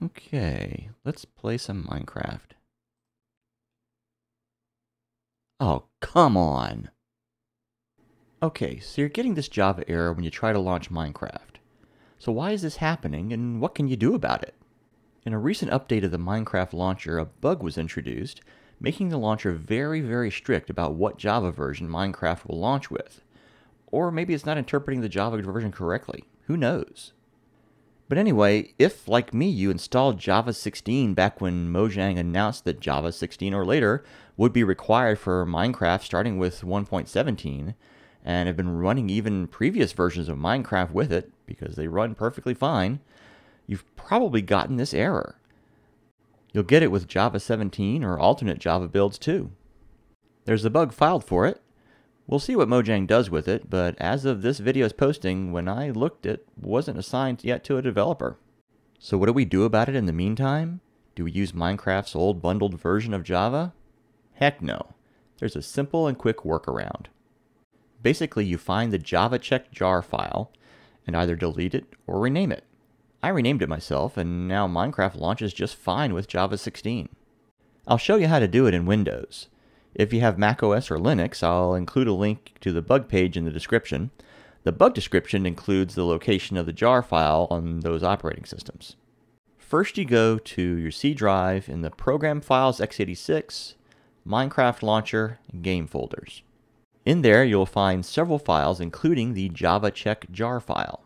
Okay, let's play some Minecraft. Oh, come on! Okay, so you're getting this Java error when you try to launch Minecraft. So why is this happening, and what can you do about it? In a recent update of the Minecraft launcher, a bug was introduced, making the launcher very, very strict about what Java version Minecraft will launch with. Or maybe it's not interpreting the Java version correctly. Who knows? But anyway, if, like me, you installed Java 16 back when Mojang announced that Java 16 or later would be required for Minecraft starting with 1.17, and have been running even previous versions of Minecraft with it, because they run perfectly fine, you've probably gotten this error. You'll get it with Java 17 or alternate Java builds too. There's a bug filed for it, We'll see what Mojang does with it, but as of this video's posting, when I looked it wasn't assigned yet to a developer. So what do we do about it in the meantime? Do we use Minecraft's old bundled version of Java? Heck no. There's a simple and quick workaround. Basically, you find the java check jar file and either delete it or rename it. I renamed it myself, and now Minecraft launches just fine with Java 16. I'll show you how to do it in Windows. If you have macOS or Linux, I'll include a link to the bug page in the description. The bug description includes the location of the jar file on those operating systems. First, you go to your C drive in the Program Files x86, Minecraft Launcher, Game folders. In there, you'll find several files, including the Java check jar file.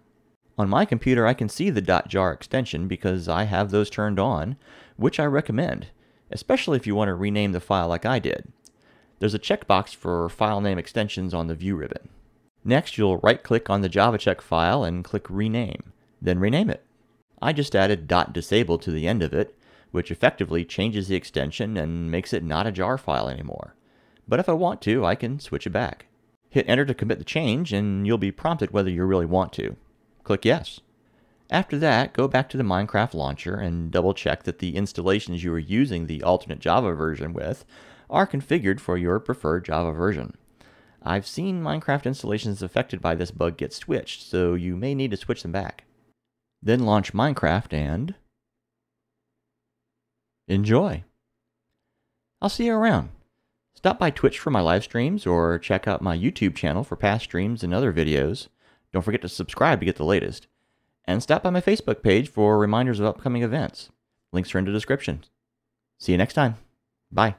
On my computer, I can see the .jar extension because I have those turned on, which I recommend, especially if you want to rename the file like I did. There's a checkbox for file name extensions on the View ribbon. Next, you'll right-click on the JavaCheck file and click Rename, then rename it. I just added .disable to the end of it, which effectively changes the extension and makes it not a jar file anymore. But if I want to, I can switch it back. Hit enter to commit the change and you'll be prompted whether you really want to. Click yes. After that, go back to the Minecraft launcher and double check that the installations you are using the alternate Java version with are configured for your preferred Java version. I've seen Minecraft installations affected by this bug get switched, so you may need to switch them back. Then launch Minecraft and enjoy. I'll see you around. Stop by Twitch for my live streams or check out my YouTube channel for past streams and other videos. Don't forget to subscribe to get the latest. And stop by my Facebook page for reminders of upcoming events. Links are in the description. See you next time. Bye.